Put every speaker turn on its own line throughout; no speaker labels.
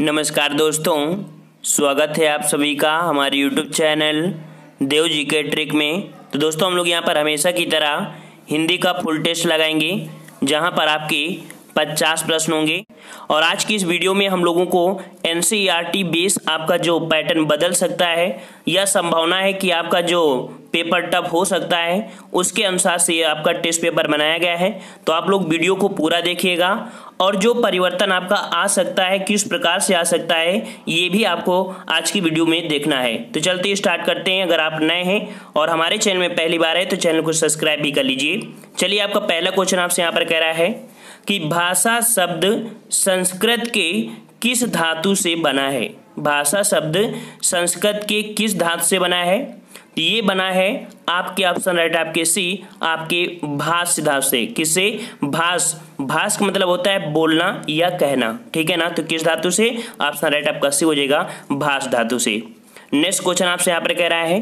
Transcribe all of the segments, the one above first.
नमस्कार दोस्तों, स्वागत है आप सभी का हमारे यूट्यूब चैनल देव जी के ट्रिक में। तो दोस्तों, हम लोग यहाँ पर हमेशा की तरह हिंदी का फुल टेस्ट लगाएँगे, जहाँ पर आपके पचास प्रश्न होंगे। और आज की इस वीडियो में हम लोगों को एन बेस आपका जो पैटर्न बदल सकता है, या संभावना है कि आपका जो पेपर टफ हो सकता है, उसके अनुसार से आपका टेस्ट पेपर बनाया गया है। तो आप लोग वीडियो को पूरा देखिएगा, और जो परिवर्तन आपका आ सकता है, किस प्रकार से आ सकता है, ये भी आपको आज की वीडियो में देखना है। तो चलते स्टार्ट करते हैं, अगर आप नए हैं, और हमारे चैनल में पहली बार है तो चैनल को सब्सक्राइब भी कर लीजिए। चलिए, आपका पहला क्वेश्चन आपसे यहाँ पर कह रहा है कि भाषा शब्द संस्कृत के किस धातु से बना है? भाषा शब्द संस्कृत के किस धातु से बना है? तो ये बना है आपके ऑप्शन राइट आपके सी आपके भाष धातु से। किससे भाष भाष का मतलब होता है बोलना या कहना। ठीक है ना? तो किस धातु से? ऑप्शन राइट आपका सी हो जाएगा भाष धातु से। नेक्स्ट क्वेश्चन आपसे यहाँ पर कह रहा है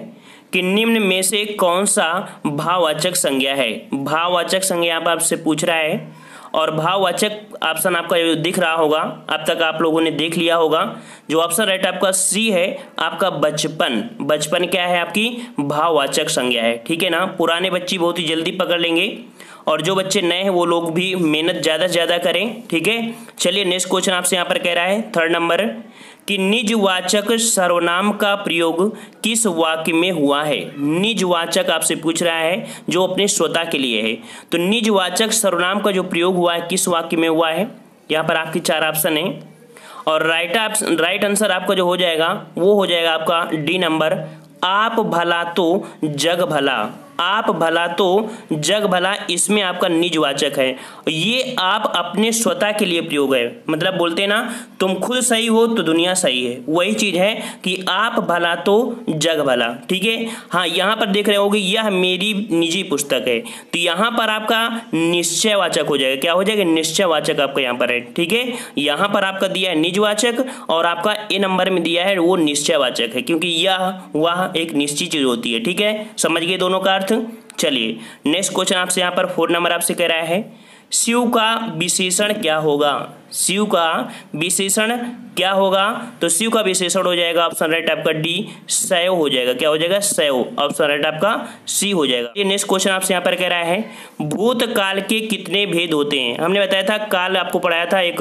कि निम्न में से कौन सा भाववाचक संज्ञा है? भाववाचक संज्ञा आप आपसे पूछ रहा है और भाववाचक ऑप्शन आपका दिख रहा होगा। अब तक आप लोगों ने देख लिया होगा। जो ऑप्शन राइट आपका सी है, आपका बचपन। बचपन क्या है आपकी? भाववाचक संज्ञा है। ठीक है ना? पुराने बच्चे बहुत ही जल्दी पकड़ लेंगे। और जो बच्चे नए हैं, वो लोग भी मेहनत ज़्यादा से ज़्यादा करें। ठीक है? चलिए नेक्स्ट क्वेश्चन आपसे यहाँ पर कह रहा है। थर्ड नंबर कि निजवाचक सर्वनाम का प्रयोग किस वाक्य में हुआ है। निजवाचक आपसे पूछ रहा है, जो अपने श्रोता के लिए है। तो निजवाचक सर्वनाम का जो प्रयोग हुआ है, किस वाक्य में हुआ है? यहाँ पर आपकी चार ऑप्शन है। और राइट राइट आंसर आपका जो हो जाएगा, वो हो जाएगा आपका डी नंबर आप भला तो जग भला। आप भला तो जग भला इसमें आपका निजवाचक है। ये आप अपने स्वता के लिए प्रयोग है। मतलब बोलते ना, तुम खुद सही हो तो दुनिया सही है। वही चीज़ है कि आप भला तो जग भला, ठीक है? हाँ यहाँ पर देख रहे होगे, यह मेरी निजी पुस्तक है। तो यहाँ पर आपका निश्चयवाचक हो जाएगा। क्या हो जाएगा? निश्चयवाचक आपका यहाँ पर है, ठीक है? यहाँ पर आपका दिया है निजवाचक और आपका ए नंबर में दिया है वो निश्चयवाचक है, क्योंकि यह, वह एक निश्चित चीज़ होती है, ठीक है? समझ गए दोनों का अर्थ? चलिए नेक्स्ट क्वेश्चन आपसे यहाँ पर फोर नंबर आपसे कह रहा है। शिव का विशेषण क्या होगा? शिव का विशेषण क्या होगा? तो शिव का विशेषण हो जाएगा ऑप्शन राइट आपका डी सैव हो जाएगा। क्या हो जाएगा? सैव। ऑप्शन राइट आपका सी हो जाएगा। ये नेक्स्ट क्वेश्चन आपसे यहाँ पर कह रहा है, भूतकाल के कितने भेद होते हैं? हमने बताया था काल आपको पढ़ाया था, एक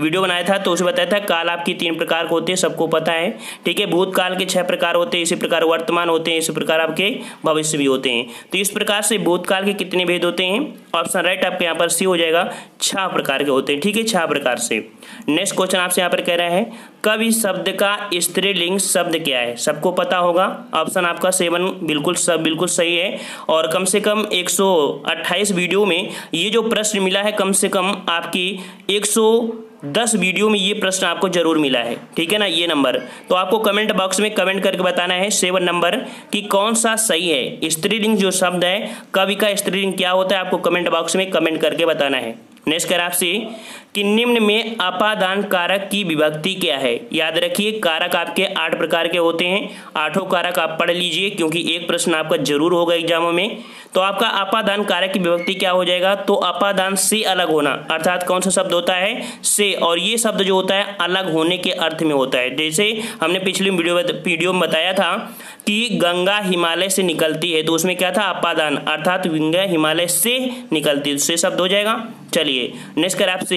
वीडियो बनाया था तो उसे बताया था काल आपकी तीन प्रकार होते हैं, सबको पता है। ठीक है? भूतकाल के छह प्रकार होते हैं, इसी प्रकार वर्तमान होते हैं, इसी प्रकार आपके भविष्य भी होते हैं। तो इस प्रकार से भूतकाल के कितने भेद होते हैं? ऑप्शन राइट आपके यहाँ पर सी हो जाएगा छह प्रकार के होते हैं। ठीक है छह प्रकार से। नेक्स्ट क्वेश्चन आपसे यहाँ पर कह रहा है, कवि शब्द का स्त्रीलिंग शब्द क्या है? सबको पता होगा ऑप्शन आपका सेवन बिल्कुल सब बिल्कुल सही है। और कम से कम 128 वीडियो में ये जो प्रश्न मिला है, कम से कम आपकी 110 वीडियो में ये प्रश्न आपको ज़रूर मिला है, ठीक है ना, ये नंबर। तो आपको कमेंट बॉक्स में कमेंट करके बताना है सेवन नंबर कि कौन सा सही है, स्त्रीलिंग जो शब्द है, कवि का स्त्रीलिंग क्या होता है, आपको कमेंट बॉक्स में कमेंट करके बताना है। नेक्स्ट कर आपसे कि निम्न में अपादान कारक की विभक्ति क्या है? याद रखिए, कारक आपके आठ प्रकार के होते हैं। आठों कारक आप पढ़ लीजिए, क्योंकि एक प्रश्न आपका ज़रूर होगा एग्जामों में। तो आपका अपादान कारक की विभक्ति क्या हो जाएगा? तो अपादान से अलग होना, अर्थात कौन सा शब्द होता है? से। और ये शब्द जो होता है, अलग होने के अर्थ में होता है। जैसे हमने पिछली वीडियो वीडियो में बताया था कि गंगा हिमालय से निकलती है तो उसमें क्या था? अपादान अर्थात गंगा हिमालय से निकलती है। से शब्द हो जाएगा। चलिए, नेक्स्ट कर आपसे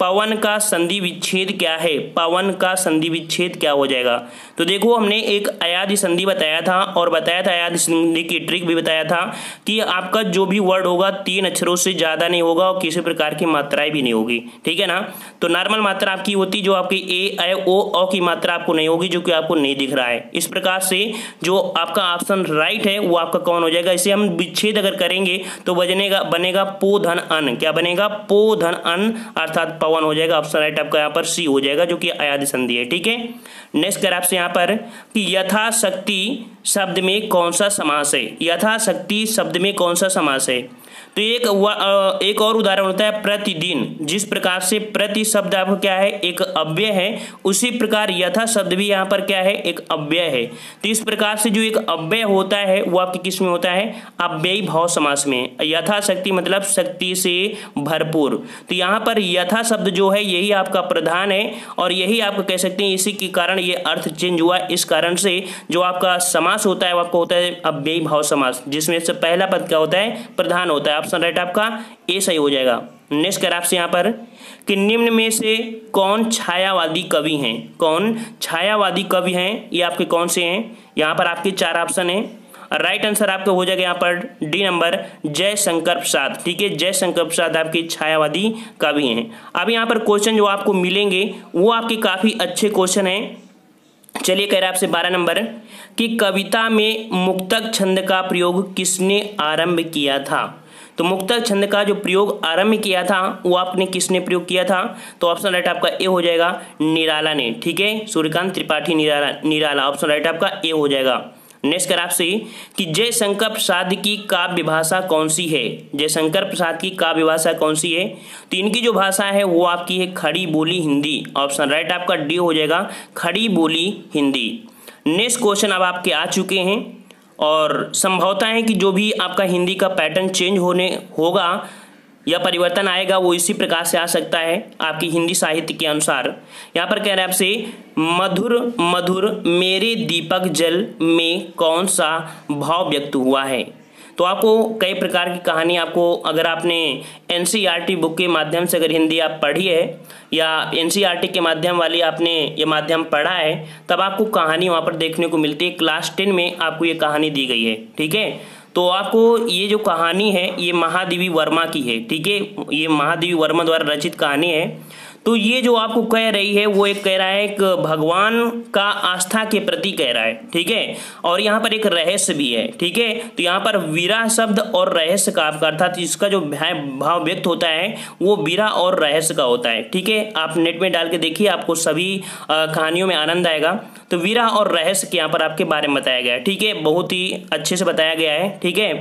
पवन का संधि विच्छेद क्या है? पवन का संधि विच्छेद क्या हो जाएगा? तो देखो, हमने एक अयाधि संधि बताया था और बताया था अयाधि संधि की ट्रिक भी बताया था कि आपका जो भी वर्ड होगा, तीन अक्षरों से ज़्यादा नहीं होगा और किसी प्रकार की मात्राएँ भी नहीं होगी। ठीक है ना? तो नॉर्मल मात्रा आपकी होती जो आपकी ए आई ओ अ की मात्रा आपको नहीं होगी, जो कि आपको नहीं दिख रहा है। इस प्रकार से जो आपका ऑप्शन राइट है, वो आपका कौन हो जाएगा? इसे हम विच्छेद अगर करेंगे तो बजनेगा, बनेगा पो धन अन। क्या बनेगा? पो धन अन, अर्थात पवन हो जाएगा ऑप्शन राइट आपका यहाँ पर सी हो जाएगा, जो कि अयाधि संधि है, ठीक है? नेक्स्ट कर आपसे यहाँ पर कि यथाशक्ति शब्द में कौन सा समास है? यथाशक्ति शब्द में कौन सा समास है? तो एक एक और उदाहरण होता है प्रतिदिन। जिस प्रकार से प्रति शब्द आपको क्या है? एक अव्यय है। उसी प्रकार यथा शब्द भी यहाँ पर क्या है? एक अव्यय है। तो इस प्रकार से जो एक अव्यय होता है, वो आपके किसमें होता है? अव्ययी भाव समास में। यथा शक्ति मतलब शक्ति से भरपूर। तो यहाँ पर यथा शब्द जो है, यही आपका प्रधान है और यही आप कह सकते हैं इसी के कारण ये अर्थ चेंज हुआ। इस कारण से जो आपका समास होता है, वो आपको होता है अव्ययी भाव समास, जिसमें से पहला पद क्या होता है? प्रधान होता है ऑप्शन राइट आपका ए सही हो जाएगा। नेक्स्ट कर आपसे यहाँ पर कि निम्न में से कौन छायावादी कवि हैं? कौन छायावादी कवि हैं? ये आपके कौन से हैं? यहाँ पर आपके चार ऑप्शन हैं। राइट आंसर आपका हो जाएगा यहाँ पर डी नंबर जय शंकर प्रसाद। ठीक है जय शंकर प्रसाद आपके छायावादी कवि हैं। अब यहाँ पर क्वेश्चन जो आपको मिलेंगे, वो आपके काफ़ी अच्छे क्वेश्चन हैं। चलिए कह रहे आपसे बारह नंबर कि कविता में मुक्तक छंद का प्रयोग किसने आरंभ किया था? तो मुक्तक छंद का जो प्रयोग आरंभ किया था, वो आपने किसने प्रयोग किया था? तो ऑप्शन राइट आपका ए हो जाएगा, निराला ने, ठीक है? सूर्यकांत त्रिपाठी निराला निराला ऑप्शन राइट आपका ए हो जाएगा। नेक्स्ट कर आपसे कि जयशंकर प्रसाद की काव्य भाषा कौन सी है? जयशंकर प्रसाद की काव्य भाषा कौन सी है? तो इनकी जो भाषा है, वो आपकी है खड़ी बोली हिंदी। ऑप्शन राइट आपका डी हो जाएगा, खड़ी बोली हिंदी। नेक्स्ट क्वेश्चन अब आपके आ चुके हैं। और संभवता है कि जो भी आपका हिंदी का पैटर्न चेंज होने, होगा या परिवर्तन आएगा, वो इसी प्रकार से आ सकता है आपकी हिंदी साहित्य के अनुसार। यहाँ पर कह रहे हैं आपसे, मधुर मधुर मेरे दीपक जल में कौन सा भाव व्यक्त हुआ है? तो आपको कई प्रकार की कहानी आपको, अगर आपने एन बुक के माध्यम से अगर हिंदी आप पढ़ी है, या एन के माध्यम वाली आपने ये माध्यम पढ़ा है, तब आपको कहानी वहाँ पर देखने को मिलती है। क्लास टेन में आपको ये कहानी दी गई है, ठीक है? तो आपको ये जो कहानी है, ये महादेवी वर्मा की है, ठीक है? ये महादेवी वर्मा द्वारा रचित कहानी है। तो ये जो आपको कह रही है, वो एक कह रहा है, एक भगवान का आस्था के प्रति कह रहा है, ठीक है? और यहाँ पर एक रहस्य भी है, ठीक है? तो यहाँ पर वीरा शब्द और रहस्य का आपका अर्थात इसका जो भाव व्यक्त होता है, वो वीरा और रहस्य का होता है, ठीक है? आप नेट में डाल के देखिए, आपको सभी कहानियों में आनंद आएगा। तो वीरा और रहस्य के यहाँ पर आपके बारे में बताया गया है, ठीक है? बहुत ही अच्छे से बताया गया है, ठीक है?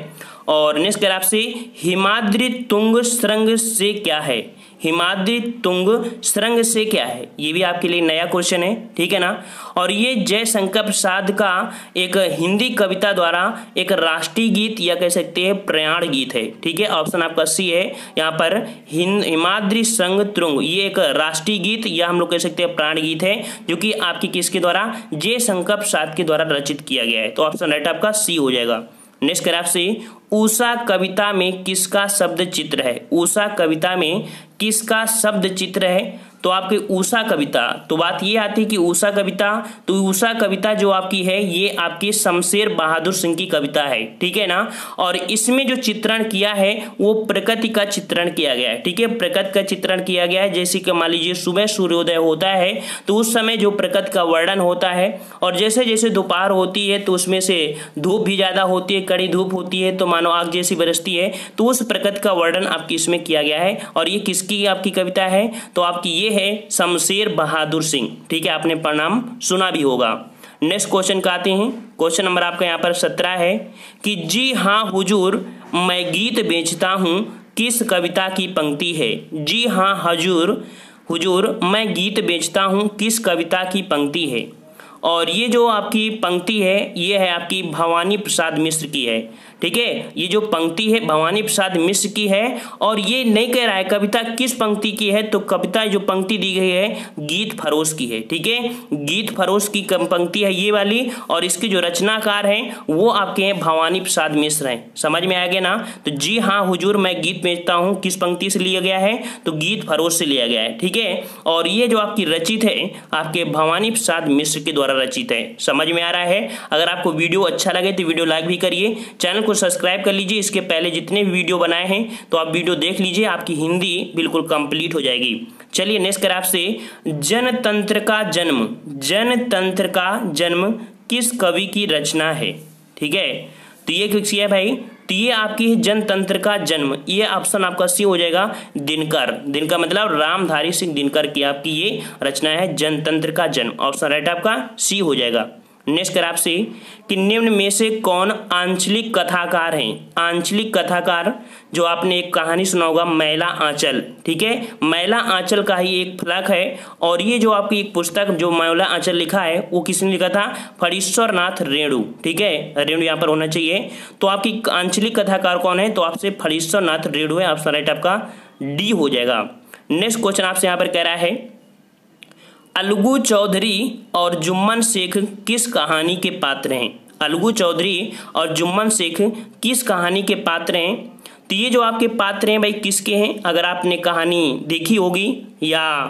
और नेक्स्ट कर आपसे हिमाद्री तुंग श्रृंग से क्या है? हिमाद्री तुंग श्रृंग से क्या है? ये भी आपके लिए नया क्वेश्चन है, ठीक है ना? और ये जय प्रसाद का एक हिंदी कविता द्वारा एक राष्ट्रीय गीत या कह सकते हैं प्रयाण गीत है, ठीक है? ऑप्शन आपका सी है। यहाँ पर हिमाद्री संग तुंग, ये एक राष्ट्रीय गीत या हम लोग कह सकते हैं प्राण गीत है, जो कि आपकी किसके द्वारा? जय शंकर प्रसाद के द्वारा रचित किया गया है। तो ऑप्शन राइट आपका सी हो जाएगा। नेक्स्ट कर आपसे ऊषा कविता में किसका शब्द चित्र है? ऊषा कविता में किसका शब्द चित्र है? तो आपकी ऊषा कविता तो बात ये आती है कि ऊषा कविता तो ऊषा कविता जो आपकी है, ये आपकी शमशेर बहादुर सिंह की कविता है, ठीक है ना? और इसमें जो चित्रण किया है, वो प्रकृति का चित्रण किया गया है, ठीक है? प्रकृति का चित्रण किया गया है, जैसे कि मान लीजिए सुबह सूर्योदय होता है तो उस समय जो प्रकृति का वर्णन होता है, और जैसे जैसे दोपहर होती है तो उसमें से धूप भी ज़्यादा होती है, कड़ी धूप होती है तो मानो आग जैसी बरसती है तो उस प्रकृति का वर्णन आपकी इसमें किया गया है, और ये किसकी आपकी कविता है? तो आपकी ये है शमशेर बहादुर सिंह। ठीक है, आपने प्रणाम सुना भी होगा। नेक्स्ट क्वेश्चन का आते हैं। क्वेश्चन नंबर आपका यहाँ पर सत्रह है कि, जी हाँ हुजूर, मैं गीत बेचता हूँ। किस कविता की पंक्ति है? जी हाँ हजूर, हुजूर, मैं गीत बेचता हूँ। किस कविता की पंक्ति है? और ये जो आपकी पंक्ति है, ये है आपकी भवानी प्रसाद मिश्र की है। ठीक है? ये जो पंक्ति है, भवानी प्रसाद मिश्र की है, और ये नहीं कह रहा है कविता किस पंक्ति की है तो कविता जो पंक्ति दी गई है, गीत फरोश की है, ठीक है? गीत फरोश की पंक्ति है ये वाली, और इसके जो रचनाकार हैं, वो आपके हैं भवानी प्रसाद मिश्र हैं। समझ में आ गया ना? तो जी हाँ हुजूर, मैं गीत बेचता हूँ, किस पंक्ति से लिया गया है? तो गीत फरोश से लिया गया है, ठीक है? और ये जो आपकी रचित है, आपके भवानी प्रसाद मिश्र के द्वारा रचित है। समझ में आ रहा है? अगर आपको वीडियो अच्छा लगे तो वीडियो लाइक भी करिए, चैनल को सब्सक्राइब कर लीजिए, इसके पहले जितने भी वीडियो बनाए हैं तो आप वीडियो देख लीजिए, आपकी हिंदी बिल्कुल कंप्लीट हो जाएगी। चलिए नेक्स्ट कर आपसे, जनतंत्र का जन्म। जनतंत्र का जन्म किस कवि की रचना है? ठीक है? तो ये किसी है भाई। तो ये आपकी जनतंत्र का जन्म। ये ऑप्शन आपका सी हो जाएगा, दिनकर। दिनकर मतलब रामधारी सिंह दिनकर की आपकी ये रचना है, जनतंत्र का जन्म। ऑप्शन राइट आपका सी हो जाएगा। नेक्स्ट कर आपसे कि निम्न में से कौन आंचलिक कथाकार हैं? आंचलिक कथाकार, जो आपने एक कहानी सुना होगा, मैला आंचल। ठीक है? मैला आंचल का ही एक फलक है, और ये जो आपकी एक पुस्तक, जो मैला आंचल लिखा है, वो किसने लिखा था? फरीश्वर नाथ रेणु। ठीक है? रेणु यहाँ पर होना चाहिए। तो आपकी आंचलिक कथाकार कौन है? तो आपसे फरीश्वर नाथ रेणु है। ऑप्शन राइट आपका डी हो जाएगा। नेक्स्ट क्वेश्चन आपसे यहाँ पर कह रहा है अलगू चौधरी और जुम्मन शेख किस कहानी के पात्र हैं? अलगू चौधरी और जुम्मन शेख किस कहानी के पात्र हैं? तो ये जो आपके पात्र हैं भाई, किसके हैं? अगर आपने कहानी देखी होगी या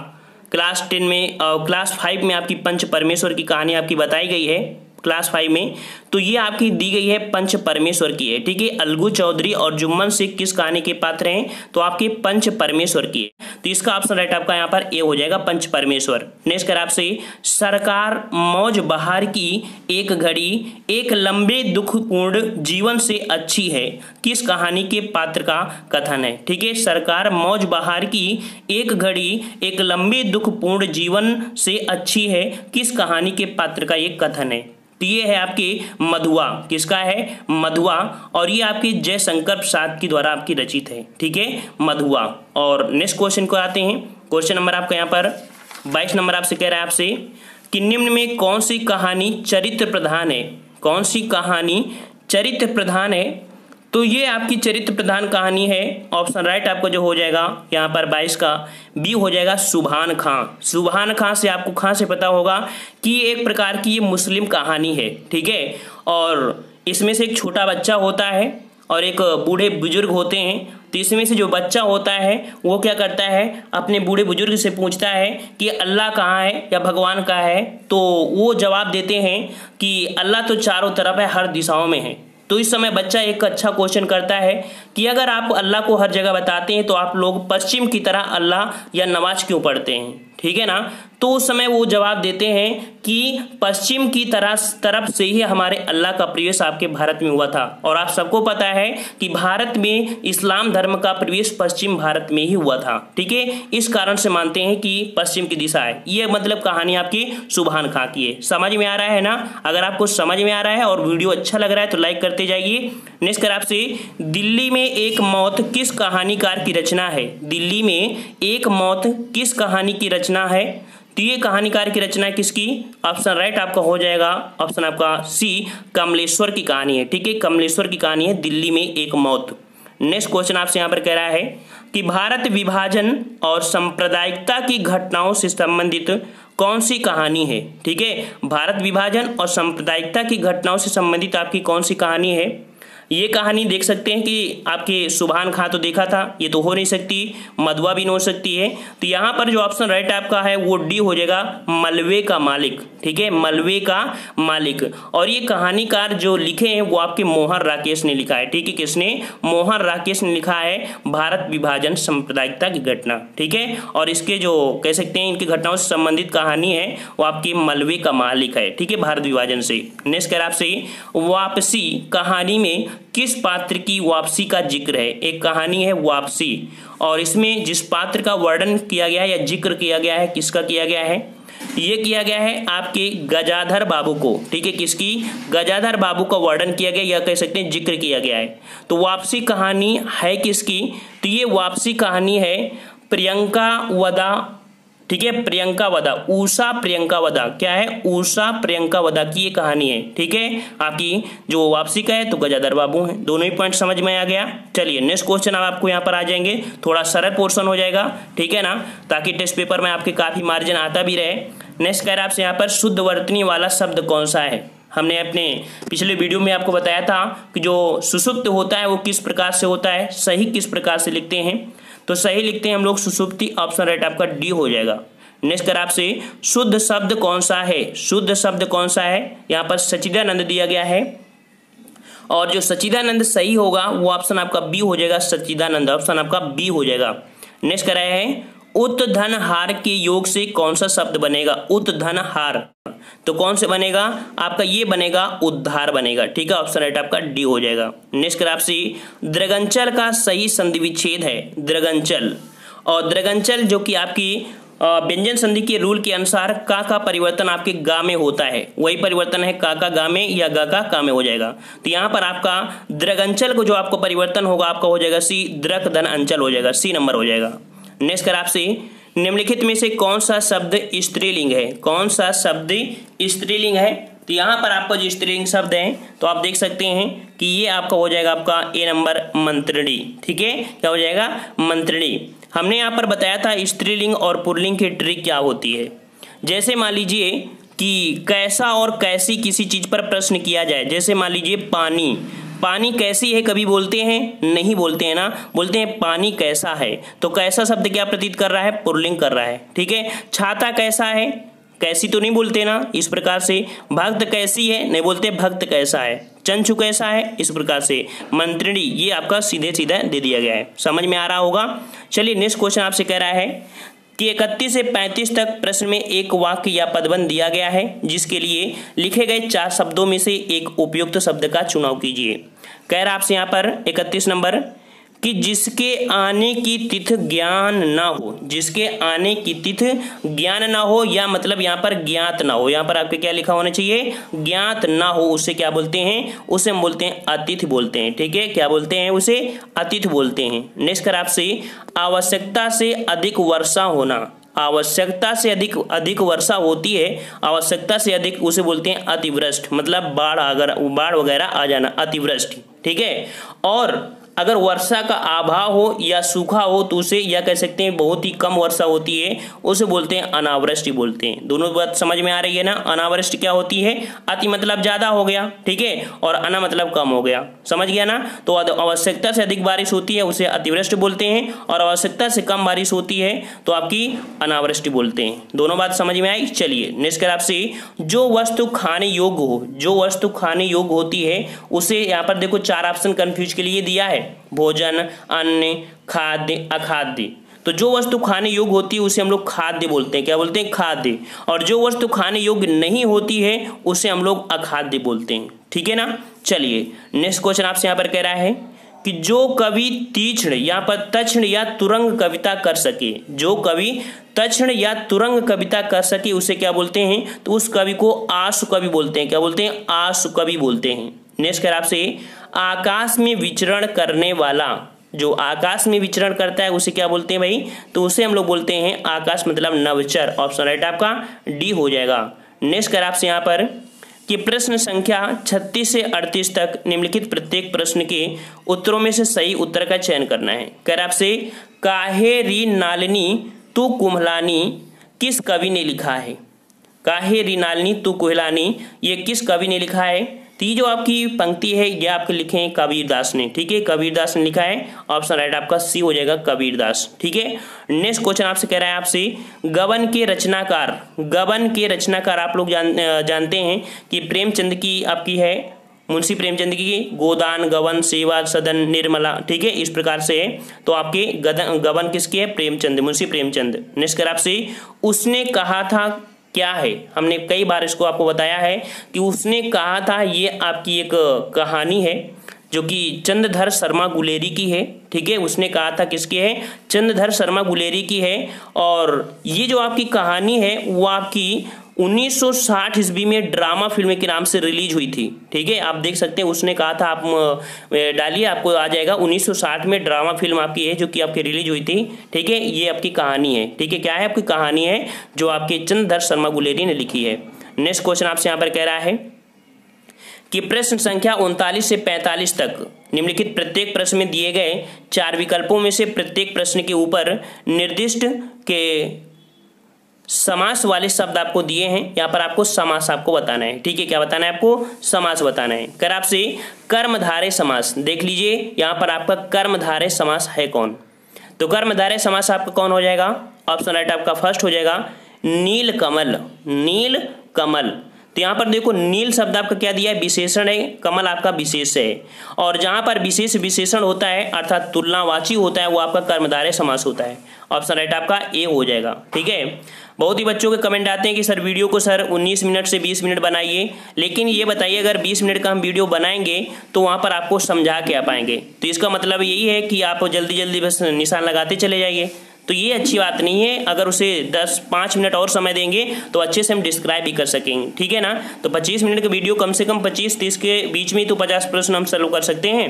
क्लास टेन में और क्लास फाइव में आपकी पंच परमेश्वर की कहानी आपकी बताई गई है, क्लास फाइव में तो ये आपकी दी गई है पंच परमेश्वर की है, ठीक है? अलगू चौधरी और जुम्मन शेख किस कहानी के पात्र हैं? तो आपके पंच परमेश्वर की है। तो इसका ऑप्शन राइट आपका यहाँ पर ए हो जाएगा पंच परमेश्वर। नेक्स्ट कर आपसे, सरकार मौज बहार की एक घड़ी, एक लंबे दुखपूर्ण जीवन से अच्छी है। किस कहानी के पात्र का कथन है? ठीक है, सरकार मौज बहार की एक घड़ी, एक लंबे दुखपूर्ण जीवन से अच्छी है। किस कहानी के पात्र का एक कथन है? तो ये है आपके मधुआ। किसका है? मधुआ। और ये आपकी जयशंकर प्रसाद के द्वारा आपकी रचित है। ठीक है? मधुआ। और नेक्स्ट क्वेश्चन को आते हैं। क्वेश्चन नंबर आपका यहाँ पर बाईस नंबर आपसे कह रहा है आपसे कि निम्न में कौन सी कहानी चरित्र प्रधान है? कौन सी कहानी चरित्र प्रधान है? तो ये आपकी चरित्र प्रधान कहानी है। ऑप्शन राइट आपको जो हो जाएगा, यहाँ पर बाईस का। बी हो जाएगा सुबहान खां। सुबहान खां से आपको खां से पता होगा कि एक प्रकार की ये मुस्लिम कहानी है, ठीक है? और इसमें से एक छोटा बच्चा होता है और एक बूढ़े बुज़ुर्ग होते हैं। तो इसमें से जो बच्चा होता है, वो क्या करता है? अपने बूढ़े बुज़ुर्ग से पूछता है कि अल्लाह कहाँ है या भगवान कहाँ है? तो वो जवाब देते हैं कि अल्लाह तो चारों तरफ़ है, हर दिशाओं में है। तो इस समय बच्चा एक अच्छा क्वेश्चन करता है कि अगर आप अल्लाह को हर जगह बताते हैं तो आप लोग पश्चिम की तरह अल्लाह या नमाज़ क्यों पढ़ते हैं? ठीक है ना? तो उस समय वो जवाब देते हैं कि पश्चिम की तरह, तरफ़ से ही हमारे अल्लाह का प्रवेश आपके भारत में हुआ था। और आप सबको पता है कि भारत में इस्लाम धर्म का प्रवेश पश्चिम भारत में ही हुआ था। ठीक है? इस कारण से मानते हैं कि पश्चिम की दिशा है। ये मतलब कहानी आपकी सुबहान खां की है। समझ में आ रहा है ना? अगर आपको समझ में आ रहा है और वीडियो अच्छा लग रहा है तो लाइक करते जाइए। नेक्स्ट कर आपसे दिल्ली में एक मौत किस कहानीकार की रचना है? दिल्ली में एक मौत किस कहानी की रचना है? तो ये कहानीकार की रचना किसकी? ऑप्शन राइट आपका हो जाएगा। ऑप्शन आपका सी, कमलेश्वर की कहानी है। ठीक है, कमलेश्वर की कहानी है, दिल्ली में एक मौत। नेक्स्ट क्वेश्चन आपसे यहाँ पर कह रहा है कि भारत विभाजन और सांप्रदायिकता की घटनाओं से संबंधित कौन सी कहानी है? ठीक है, भारत विभाजन और सांप्रदायिकता की घटनाओं से संबंधित आपकी कौन सी कहानी है? ये कहानी देख सकते हैं कि आपके सुबहान खां तो देखा था, ये तो हो नहीं सकती, मधुआ भी नहीं हो सकती है। तो यहाँ पर जो ऑप्शन राइट आपका है, वो डी हो जाएगा मलबे का मालिक, ठीक है? मलबे का मालिक। और ये कहानीकार जो लिखे हैं, वो आपके मोहन राकेश ने लिखा है, ठीक है? किसने? मोहन राकेश ने लिखा है, भारत विभाजन सांप्रदायिकता की घटना, ठीक है? और इसके जो, कह सकते हैं, इनकी घटनाओं से संबंधित कहानी है, वो आपके मलबे का मालिक है, ठीक है? भारत विभाजन से। नेक्स्ट कर आपसे, वापसी कहानी में किस पात्र की वापसी का ज़िक्र है? एक कहानी है वापसी। और इसमें जिस पात्र का वर्णन किया गया है या ज़िक्र किया गया है, किसका किया गया है? ये किया गया है आपके गजाधर बाबू को। ठीक है, किसकी? गजाधर बाबू का वर्णन किया गया, या कह सकते हैं ज़िक्र किया गया है। तो वापसी कहानी है किसकी? तो ये वापसी कहानी है प्रियंका वदा ठीक है, प्रियंका वदा। ऊषा प्रियंका वदा। क्या है? ऊषा प्रियंका वदा की ये कहानी है, ठीक है? आपकी जो वापसी का है तो गजाधर बाबू है। दोनों ही पॉइंट समझ में आ गया। चलिए नेक्स्ट क्वेश्चन अब आपको यहाँ पर आ जाएँगे। थोड़ा सरल पोर्सन हो जाएगा, ठीक है ना? ताकि टेस्ट पेपर में आपके काफ़ी मार्जिन आता भी रहे। नेक्स्ट कह रहा आपसे यहाँ पर, शुद्ध वर्तनी वाला शब्द कौन सा है? हमने अपने पिछले वीडियो में आपको बताया था कि जो सुसुप्त होता है, वो किस प्रकार से होता है? सही किस प्रकार से लिखते हैं? तो सही लिखते हैं हम लोग सुसुप्ति ऑप्शन राइट आपका डी हो जाएगा। नेक्स्ट कर आपसे, शुद्ध शब्द कौन सा है? शुद्ध शब्द कौन सा है? यहाँ पर सचिदानंद दिया गया है। और जो सचिदानंद सही होगा, वो ऑप्शन आपका बी हो जाएगा सचिदानंद ऑप्शन आपका बी हो जाएगा। नेक्स्ट कराया है उत धन हार के योग से कौन सा शब्द बनेगा? उत धन हार तो कौन से बनेगा? आपका ये बनेगा, उद्धार बनेगा। ठीक है ऑप्शन राइट आपका डी हो जाएगा। नेक्स्ट द्रगंचल का सही संधि विच्छेद है। द्रगंचल। और द्रगंचल जो कि आपकी व्यंजन संधि के रूल के अनुसार का का परिवर्तन आपके गा में होता है। वही परिवर्तन है का का गा में या गा का का में हो जाएगा। तो यहाँ पर आपका द्रगंचल को जो आपको परिवर्तन होगा, आपका हो जाएगा सी द्रक धन अंचल हो जाएगा। सी नंबर हो जाएगा। नेक्स्ट कर आपसे निम्नलिखित में से कौन सा शब्द स्त्रीलिंग है? कौन सा शब्द स्त्रीलिंग है? तो यहाँ पर आपका जो स्त्रीलिंग शब्द है तो आप देख सकते हैं कि ये आपका हो जाएगा आपका ए नंबर मंत्रिणी। ठीक है? क्या हो जाएगा? मंत्रिणी। हमने यहाँ पर बताया था स्त्रीलिंग और पुरलिंग की ट्रिक क्या होती है। जैसे मान लीजिए कि कैसा और कैसी किसी चीज़ पर प्रश्न किया जाए, जैसे मान लीजिए पानी। पानी कैसी है कभी बोलते हैं? नहीं बोलते हैं ना। बोलते हैं, पानी कैसा है? तो कैसा शब्द क्या प्रतीत कर रहा है? पुरलिंग कर रहा है। ठीक है? छाता कैसा है? कैसी तो नहीं बोलते ना, इस प्रकार से। भक्त कैसी है? नहीं बोलते, भक्त कैसा है? चंचु कैसा है? इस प्रकार से। मंत्रिणी, ये आपका सीधे सीधा दे दिया गया है। समझ में आ रहा होगा? चलिए नेक्स्ट क्वेश्चन आपसे कह रहा है। कि इकतीस से पैंतीस तक प्रश्न में एक वाक्य या पदबंध दिया गया है, जिसके लिए लिखे गए चार शब्दों में से एक उपयुक्त शब्द का चुनाव कीजिए। कह रहा आपसे यहाँ पर इकतीस नंबर कि जिसके आने की तिथि ज्ञान ना हो, जिसके आने की तिथि ज्ञान ना हो, या मतलब यहाँ पर ज्ञात ना हो। यहाँ पर आपके क्या लिखा होना चाहिए? ज्ञात ना हो, उसे क्या बोलते हैं? उसे हम बोलते हैं अतिथि बोलते हैं, ठीक है? क्या बोलते हैं उसे? अतिथि बोलते हैं। नेक्स्ट कर आपसे, आवश्यकता से अधिक वर्षा होना। आवश्यकता से अधिक अधिक वर्षा होती है, आवश्यकता से अधिक उसे बोलते हैं अतिवृष्ट। मतलब बाढ़ अगर, बाढ़ वगैरह आ जाना, अतिवृष्टि, ठीक है? और अगर वर्षा का अभाव हो या सूखा हो तो उसे या कह सकते हैं बहुत ही कम वर्षा होती है, उसे बोलते हैं अनावृष्टि बोलते हैं। दोनों बात समझ में आ रही है ना? अनावृष्टि क्या होती है? अति मतलब ज़्यादा हो गया, ठीक है? और अना मतलब कम हो गया। समझ गया ना? तो आवश्यकता से अधिक बारिश होती है, उसे अतिवृष्टि बोलते हैं, और आवश्यकता से कम बारिश होती है तो आपकी अनावृष्टि बोलते हैं। दोनों बात समझ में आई? चलिए नेक्स्ट कर आपसे, जो वस्तु खाने योग्य हो, जो वस्तु खाने योग्य होती है, उसे यहाँ पर देखो चार ऑप्शन कन्फ्यूज़ के लिए दिया है। भोजन, अन्न, खाद्य, अखाद्य। तो जो वस्तु खाने योग्य होती है, उसे हम लोग खाद्य बोलते हैं। क्या बोलते हैं? खाद्य। और जो वस्तु खाने योग्य नहीं होती है, उसे हम लोग अखाद्य बोलते हैं। ठीक है ना? चलिए नेक्स्ट क्वेश्चन आपसे यहाँ पर कह रहा है कि जो कवि तीक्ष्ण या पर तक्षण या तुरंग कविता कर सके, जो कवि तक्षण या तुरंग कविता कर सके, उसे क्या बोलते हैं? तो उस कवि को आशु कवि बोलते हैं। क्या बोलते हैं? आशु कवि बोलते हैं। नेक्स्ट कर आपसे आकाश में विचरण करने वाला, जो आकाश में विचरण करता है, उसे क्या बोलते हैं भाई? तो उसे हम लोग बोलते हैं आकाश मतलब नवचर। ऑप्शन राइट आपका? डी हो जाएगा। नेक्स्ट कर आपसे यहाँ पर कि प्रश्न संख्या 36 से 38 तक निम्नलिखित प्रत्येक प्रश्न के उत्तरों में से सही उत्तर का चयन करना है। कर आपसे, काहे री नालिनी तू कुम्हलानी, किस कवि ने लिखा है? काहे री नालिनी तू कुहलानी ये किस कवि ने लिखा है? तो जो आपकी पंक्ति है, ये आपके लिखे हैं कबीर दास ने, ठीक है? कबीर दास ने लिखा है ऑप्शन राइट आपका सी हो जाएगा कबीर दास ठीक है? नेक्स्ट क्वेश्चन आपसे कह रहा है आपसे, गबन के रचनाकार, गबन के रचनाकार आप लोग जान जानते हैं कि प्रेमचंद की आपकी है, मुंशी प्रेमचंद की, गोदान गवन सेवा सदन, निर्मला, ठीक है? इस प्रकार से है। तो आपके गबन किसकी है? प्रेमचंद, मुंशी प्रेमचंद। नेक्स्ट कर आपसे, उसने कहा था क्या है? हमने कई बार इसको आपको बताया है कि उसने कहा था, ये आपकी एक कहानी है, जो कि चंद्रधर शर्मा गुलेरी की है, ठीक है? उसने कहा था किसकी है? चंद्रधर शर्मा गुलेरी की है। और ये जो आपकी कहानी है, वो आपकी 1960 ईस्वी में ड्रामा फ़िल्म के नाम से रिलीज़ हुई थी। ठीक है? आप देख सकते हैं, उसने कहा था, आप डालिए, आपको आ जाएगा। 1960 में ड्रामा फ़िल्म आपकी है, जो कि आपकी रिलीज़ हुई थी। ठीक है? ये आपकी कहानी है। ठीक है? क्या है आपकी कहानी है? जो आपके चंद्रधर शर्मा गुलेरी ने लिखी है। नेक्स्ट क्वेश्चन आपसे यहाँ पर कह रहा है कि प्रश्न संख्या उनतालीस से पैंतालीस तक, निम्नलिखित प्रत्येक प्रश्न में दिए गए चार विकल्पों में से प्रत्येक प्रश्न के ऊपर निर्दिष्ट के समास वाले शब्द आपको दिए हैं, यहाँ पर आपको समास आपको बताना है। ठीक है, क्या बताना है आपको? समास बताना है। कर आपसे कर्मधारे समास, देख लीजिए, यहाँ पर आपका कर्मधारे समास है कौन? तो कर्मधारे समास आपका कौन हो जाएगा? ऑप्शन राइट आपका फ़र्स्ट हो जाएगा नील कमल नील कमल तो यहाँ पर देखो, नील शब्द आपका क्या दिया है? विशेषण है, कमल आपका विशेष है। और जहाँ पर विशेष विशेषण होता है, अर्थात तुलनावाची होता है, वो आपका कर्मधारय समास होता है। ऑप्शन राइट आपका ए हो जाएगा, ठीक है? बहुत ही बच्चों के कमेंट आते हैं कि सर, वीडियो को सर 19 मिनट से 20 मिनट बनाइए। लेकिन ये बताइए, अगर 20 मिनट का हम वीडियो बनाएँगे तो वहाँ पर आपको समझा के आ पाएँगे? तो इसका मतलब यही है कि आप जल्दी जल्दी बस निशान लगाते चले जाइए। तो ये अच्छी बात नहीं है। अगर उसे दस, पाँच मिनट और समय देंगे तो अच्छे से हम डिस्क्राइब भी कर सकेंगे। ठीक है ना? तो पच्चीस मिनट का वीडियो कम से कम पच्चीस, तीस के बीच में तो पचास प्रश्न हम सॉल्व कर सकते हैं।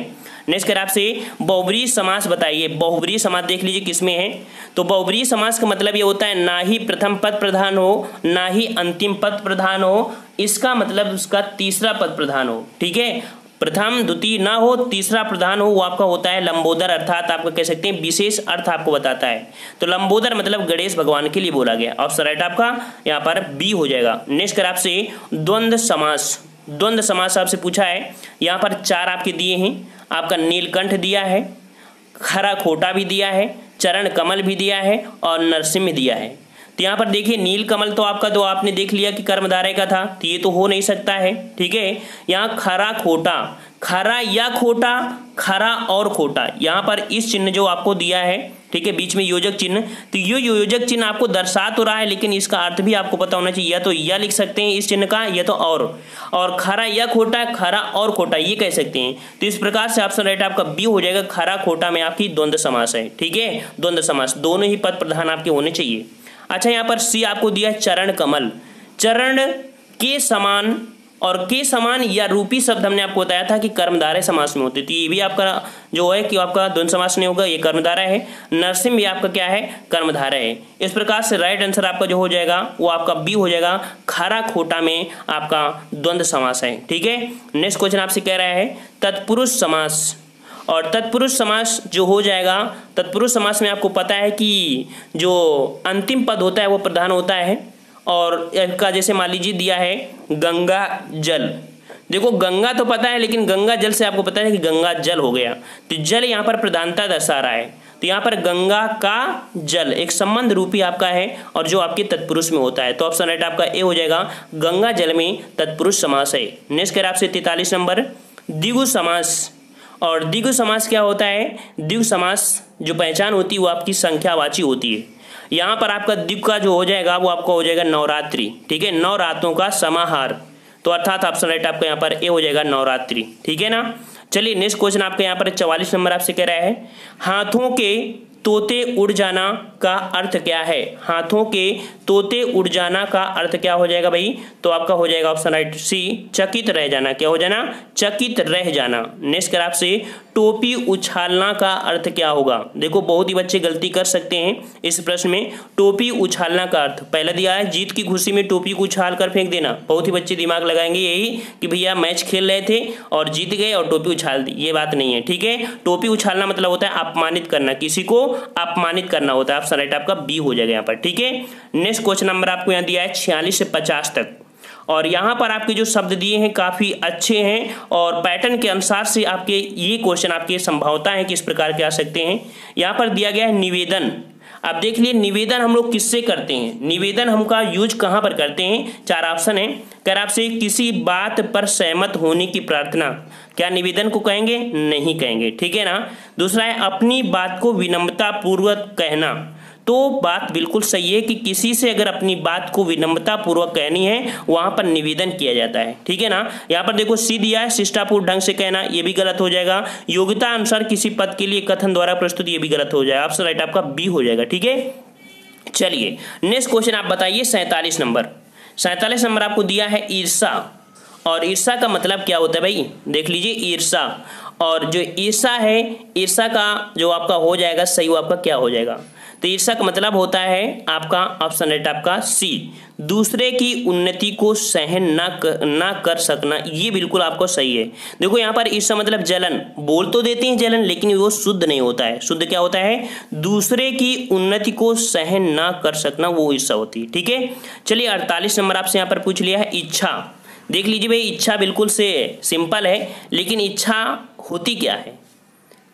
नेक्स्ट कर आपसे बहुबरी समास बताइए। बहुबरी समास देख लीजिए किसमें है। तो बहुबरी समास का मतलब ये होता है, ना ही प्रथम पद प्रधान हो, ना ही अंतिम पद प्रधान हो, इसका मतलब उसका तीसरा पद प्रधान हो। ठीक है? प्रथम द्वितीय ना हो, तीसरा प्रधान हो, वो आपका होता है लंबोदर, अर्थात आपका कह सकते हैं विशेष अर्थ आपको बताता है। तो लंबोदर मतलब गणेश भगवान के लिए बोला गया। ऑप्शन राइट आपका, यहाँ पर बी हो जाएगा। नेक्स्ट कर आपसे द्वंद्व समास द्वंद्व समास आपसे पूछा है, यहाँ पर चार आपके दिए हैं। आपका नीलकंठ दिया है, खरा खोटा भी दिया है, चरण कमल भी दिया है और नरसिंह दिया है। तो यहाँ पर देखिए, नील कमल तो आपका तो आपने देख लिया कि कर्मधारय का था तो ये तो हो नहीं सकता है, ठीक है? यहाँ खरा खोटा, खरा या खोटा, खरा और खोटा, यहाँ पर इस चिन्ह जो आपको दिया है, ठीक है, बीच में योजक चिन्ह तो ये यो योजक चिन्ह आपको दर्शा तो रहा है, लेकिन इसका अर्थ भी आपको पता होना चाहिए, या तो या लिख सकते हैं इस चिन्ह का, या तो और और खरा या खोटा, खरा और खोटा, ये कह सकते हैं। तो इस प्रकार से ऑप्शन राइट आपका बी हो जाएगा, खरा, खोटा में आपकी द्वंद्व समास है, ठीक है? द्वंद्व समास, दोनों ही पद प्रधान आपके होने चाहिए। अच्छा यहाँ पर सी आपको दिया चरण कमल। चरण के समान और के समान या रूपी शब्द हमने आपको बताया था कि कर्मधारय समास में होते तो ये भी आपका जो है कि आपका द्वंद समास नहीं होगा, ये कर्मधारय है। नरसिंह भी आपका क्या है? कर्मधारय है। इस प्रकार से राइट आंसर आपका जो हो जाएगा, वो आपका बी हो जाएगा। खरा खोटा में आपका द्वंद्व समास है। ठीक है? नेक्स्ट क्वेश्चन आपसे कह रहा है, तत्पुरुष समास। और तत्पुरुष समास जो हो जाएगा, तत्पुरुष समास में आपको पता है कि जो अंतिम पद होता है वो प्रधान होता है और इसका जैसे मान लीजिए दिया है गंगा जल। देखो, गंगा तो पता है, लेकिन गंगा जल से आपको पता है कि गंगा जल हो गया। तो जल यहाँ पर प्रधानता दर्शा रहा है। तो यहाँ पर गंगा का जल एक संबंध रूपी आपका है और जो आपके तत्पुरुष में होता है। तो ऑप्शन राइट आपका ए हो जाएगा, गंगा जल में तत्पुरुष समास है। नेक्स्ट कर आपसे तैतालीस नंबर। दिगु समास। और द्विगु समास क्या होता है? द्विगु समास जो पहचान होती है, वो आपकी संख्यावाची होती है। यहाँ पर आपका द्विग का जो हो जाएगा, वो आपका हो जाएगा नवरात्रि, ठीक है? नौ रातों का समाहार। तो अर्थात ऑप्शन राइट आपका यहाँ पर ए हो जाएगा नवरात्रि, ठीक है ना? चलिए नेक्स्ट क्वेश्चन आपके यहाँ पर चवालीस नंबर आपसे कह रहा है, हाथों के तोते उड़ जाना का अर्थ क्या है? हाथों के तोते उड़ जाना का अर्थ क्या हो जाएगा भाई? तो आपका हो जाएगा ऑप्शन राइट सी चकित रह जाना। क्या हो जाना? चकित रह जाना। नेक्स्ट कर आपसे टोपी उछालना का अर्थ क्या होगा? देखो, बहुत ही बच्चे गलती कर सकते हैं इस प्रश्न में। टोपी उछालना का अर्थ। पहला दिया है, जीत की खुशी में टोपी को उछाल कर फेंक देना। बहुत ही बच्चे दिमाग लगाएँगे यही कि भैया मैच खेल रहे थे और जीत गए और टोपी उछाल दी। ये बात नहीं है, ठीक है? टोपी उछालना मतलब होता है अपमानित करना। किसी को अपमानित करना होता है। ऑप्शन राइट आपका बी हो जाएगा यहाँ पर, ठीक है? नेक्स्ट क्वेश्चन नंबर आपको यहाँ दिया है छियालीस से पचास तक। और यहाँ पर आपके जो शब्द दिए हैं काफ़ी अच्छे हैं और पैटर्न के अनुसार से आपके ये क्वेश्चन आपके संभावता है किस प्रकार के आ सकते हैं। यहाँ पर दिया गया है निवेदन। अब देख लिए निवेदन हम लोग किससे करते हैं? निवेदन हमका यूज़ कहाँ पर करते हैं? चार ऑप्शन है। कर आपसे किसी बात पर सहमत होने की प्रार्थना, क्या निवेदन को कहेंगे? नहीं कहेंगे, ठीक है ना? दूसरा है, अपनी बात को विनम्रता पूर्वक कहना। तो बात बिल्कुल सही है कि किसी से अगर अपनी बात को विनम्रता पूर्वक कहनी है, वहाँ पर निवेदन किया जाता है। ठीक है ना? यहाँ पर देखो, सी दिया है शिष्टापूर्ण ढंग से कहना यह भी गलत हो जाएगा। योग्यता अनुसार किसी पद के लिए कथन द्वारा प्रस्तुत, ये भी गलत हो जाएगा। ऑप्शन राइट आपका बी हो जाएगा। ठीक है? चलिए, नेक्स्ट क्वेश्चन आप बताइए, सैंतालीस नंबर। सैंतालीस नंबर आपको दिया है ईर्षा और ईर्षा का मतलब क्या होता है भाई? देख लीजिए ईर्षा और जो ईर्षा है ईर्षा का जो आपका हो जाएगा, सही वो आपका क्या हो जाएगा? तो ईर्षा का मतलब होता है आपका ऑप्शन राइट आपका सी दूसरे की उन्नति को सहन ना कर, ना कर सकना ये बिल्कुल आपको सही है। देखो यहाँ पर ईर्षा मतलब जलन। बोल तो देते हैं जलन लेकिन वो शुद्ध नहीं होता है। शुद्ध क्या होता है? दूसरे की उन्नति को सहन ना कर सकना वो ईर्षा होती है। ठीक है? चलिए अड़तालीस नंबर आपसे यहाँ पर पूछ लिया है इच्छा। देख लीजिए भाई इच्छा बिल्कुल से सिंपल है लेकिन इच्छा होती क्या है?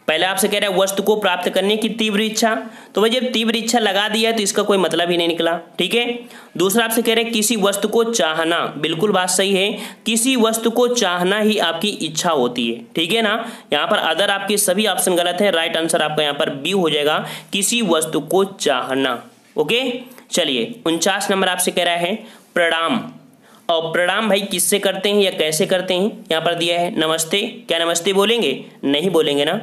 पहले आपसे कह रहे हैं, वस्तु को प्राप्त करने की तीव्र इच्छा। तो भाई, जब तीव्र इच्छा लगा दिया है तो इसका कोई मतलब ही नहीं निकला, ठीक है? दूसरा आपसे कह रहे हैं, किसी वस्तु को चाहना, बिल्कुल बात सही है, किसी वस्तु को चाहना ही आपकी इच्छा होती है, ठीक है ना? यहाँ पर अदर आपके सभी ऑप्शन गलत है राइट आंसर आपका यहाँ पर बी हो जाएगा, किसी वस्तु को चाहना ओके चलिए, उनचास नंबर आपसे कह रहा है, प्रणाम। और प्रणाम भाई, किससे करते हैं या कैसे करते हैं? यहाँ पर दिया है, नमस्ते। क्या नमस्ते बोलेंगे? नहीं बोलेंगे ना?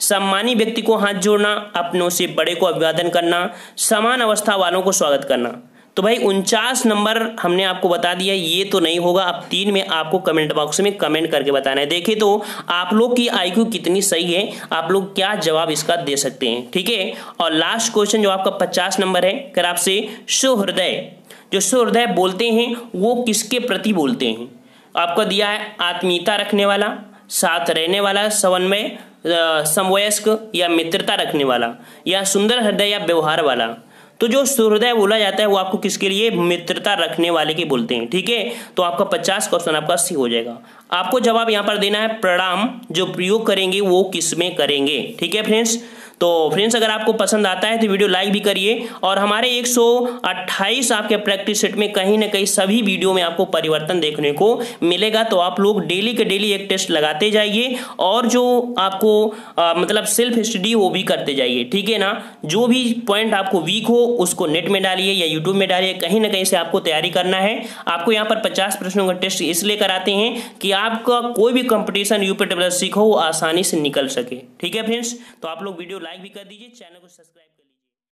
सम्मानी व्यक्ति को हाथ जोड़ना, अपनों से बड़े को अभिवादन करना, समान अवस्था वालों को स्वागत करना। तो भाई, उनचास नंबर हमने आपको बता दिया, ये तो नहीं होगा। अब तीन में आपको कमेंट बॉक्स में कमेंट करके बताना है। देखिए तो आप लोग की आईक्यू कितनी सही है? आप लोग क्या जवाब इसका दे सकते हैं? ठीक है? और लास्ट क्वेश्चन जो आपका पचास नंबर है कर आपसे सुहृदय जो सुहृदय बोलते हैं, वो किसके प्रति बोलते हैं? आपका दिया है आत्मीयता रखने वाला, साथ रहने वाला, समन्वय समवयस्क या मित्रता रखने वाला, या सुंदर हृदय या व्यवहार वाला। तो जो सूर्योदय बोला जाता है, वो आपको किसके लिए? मित्रता रखने वाले के बोलते हैं, ठीक है? तो आपका पचास क्वेश्चन आपका सी हो जाएगा। आपको जवाब यहाँ पर देना है, प्रणाम, जो प्रयोग करेंगे वो किसमें करेंगे, ठीक है फ्रेंड्स तो फ्रेंड्स अगर आपको पसंद आता है तो वीडियो लाइक भी करिए और हमारे 128 आपके प्रैक्टिस सेट में कहीं ना कहीं सभी वीडियो में आपको परिवर्तन देखने को मिलेगा तो आप लोग डेली के डेली एक टेस्ट लगाते जाइए और जो आपको आ, मतलब सेल्फ स्टडी वो भी करते जाइए ठीक है ना जो भी पॉइंट आपको वीक हो उसको नेट में डालिए या यूट्यूब में डालिए कहीं ना कहीं से आपको तैयारी करना है आपको यहाँ पर पचास प्रश्नों का टेस्ट इसलिए कराते हैं कि आपका कोई भी कंपटीशन यूपी सीखो वो आसानी से निकल सके ठीक है फ्रेंड्स तो आप लोग वीडियो लाइक भी कर दीजिए चैनल को सब्सक्राइब